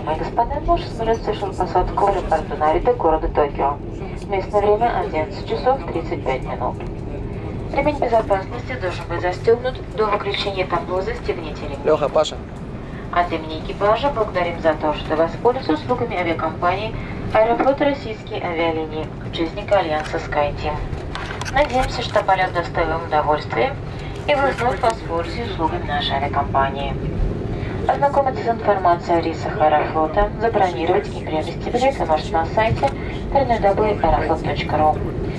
Господа, наш самолет совершил посадку в аэропорту Нарита города Токио. Местное время 11 часов 35 минут. Ремень безопасности должен быть застегнут до выключения табло «Застегните ремень». Леха, Паша. От имени экипажа благодарим за то, что воспользовались услугами авиакомпании Аэрофлот Российские авиалинии, участника Альянса SkyTeam. Надеемся, что полет доставил удовольствие и вы вновь воспользуетесь услугами нашей авиакомпании. Ознакомиться с информацией о рейсах Аэрофлота, забронировать и приобрести билеты можете на сайте www.aeroflot.ru.